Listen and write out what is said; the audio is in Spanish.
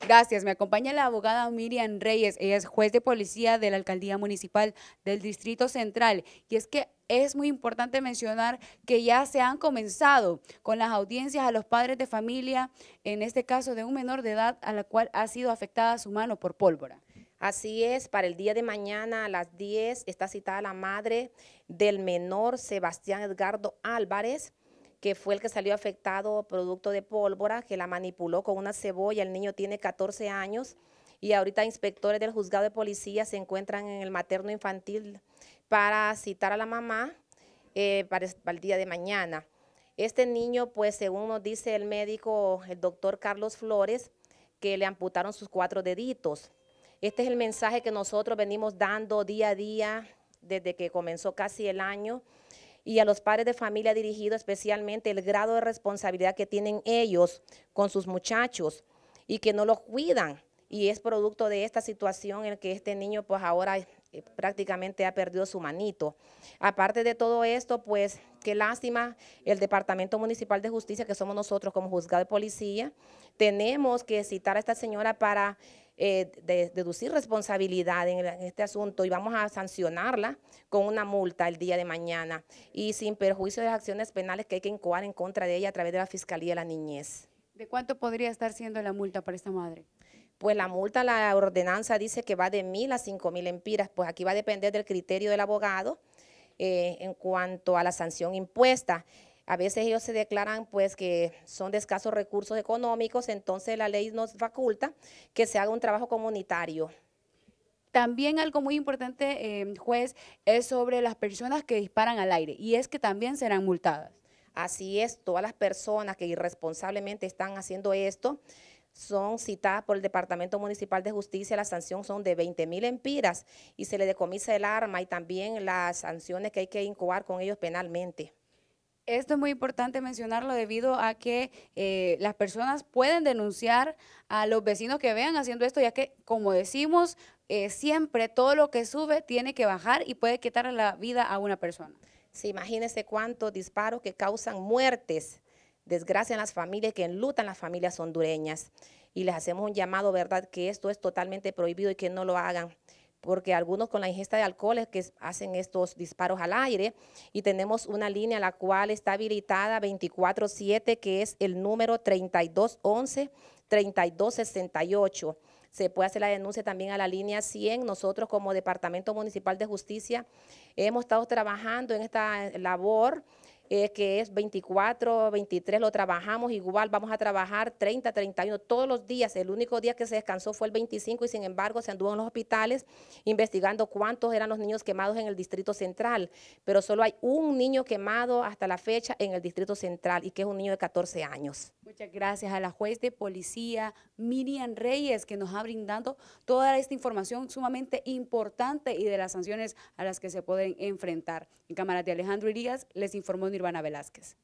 Gracias. Me acompaña la abogada Miriam Reyes. Ella es juez de policía de la Alcaldía Municipal del Distrito Central. Y es que es muy importante mencionar que ya se han comenzado con las audiencias a los padres de familia, en este caso de un menor de edad a la cual ha sido afectada su mano por pólvora. Así es, para el día de mañana a las 10 está citada la madre del menor Sebastián Edgardo Álvarez, que fue el que salió afectado producto de pólvora, que la manipuló con una cebolla. El niño tiene 14 años y ahorita inspectores del juzgado de policía se encuentran en el materno infantil para citar a la mamá eh, para, para el día de mañana. Este niño, pues según nos dice el médico, el doctor Carlos Flores, que le amputaron sus cuatro deditos. Este es el mensaje que nosotros venimos dando día a día desde que comenzó casi el año y a los padres de familia dirigido especialmente el grado de responsabilidad que tienen ellos con sus muchachos y que no los cuidan. Y es producto de esta situación en que este niño pues ahora eh, prácticamente ha perdido su manito. Aparte de todo esto, pues qué lástima, el Departamento Municipal de Justicia, que somos nosotros como juzgado de policía, tenemos que citar a esta señora para eh, deducir responsabilidad en, este asunto y vamos a sancionarla con una multa el día de mañana y sin perjuicio de las acciones penales que hay que incoar en contra de ella a través de la Fiscalía de la Niñez. ¿De cuánto podría estar siendo la multa para esta madre? Pues la multa, la ordenanza dice que va de mil a cinco mil empiras, pues aquí va a depender del criterio del abogado eh, en cuanto a la sanción impuesta. A veces ellos se declaran pues que son de escasos recursos económicos, entonces la ley nos faculta que se haga un trabajo comunitario. También algo muy importante, eh, juez, es sobre las personas que disparan al aire y es que también serán multadas. Así es, todas las personas que irresponsablemente están haciendo esto son citadas por el Departamento Municipal de Justicia, la sanción son de 20 mil empiras y se le decomisa el arma y también las sanciones que hay que incoar con ellos penalmente. Esto es muy importante mencionarlo debido a que eh, las personas pueden denunciar a los vecinos que vean haciendo esto, ya que, como decimos, eh, siempre todo lo que sube tiene que bajar y puede quitarle la vida a una persona. Sí, imagínense cuántos disparos que causan muertes, desgracia en las familias, que enlutan las familias hondureñas. Y les hacemos un llamado, ¿verdad?, que esto es totalmente prohibido y que no lo hagan porque algunos con la ingesta de alcohol es que hacen estos disparos al aire y tenemos una línea la cual está habilitada 24-7 que es el número 3211-3268. Se puede hacer la denuncia también a la línea 100. Nosotros como Departamento Municipal de Justicia hemos estado trabajando en esta labor eh, que es 24, 23, lo trabajamos igual, vamos a trabajar 30, 31 todos los días. El único día que se descansó fue el 25 y sin embargo se anduvo en los hospitales investigando cuántos eran los niños quemados en el Distrito Central, pero solo hay un niño quemado hasta la fecha en el Distrito Central y que es un niño de 14 años. Muchas gracias a la juez de policía Miriam Reyes que nos ha brindado toda esta información sumamente importante y de las sanciones a las que se pueden enfrentar. En cámara de Alejandro Irías les informó Nirvana Velázquez.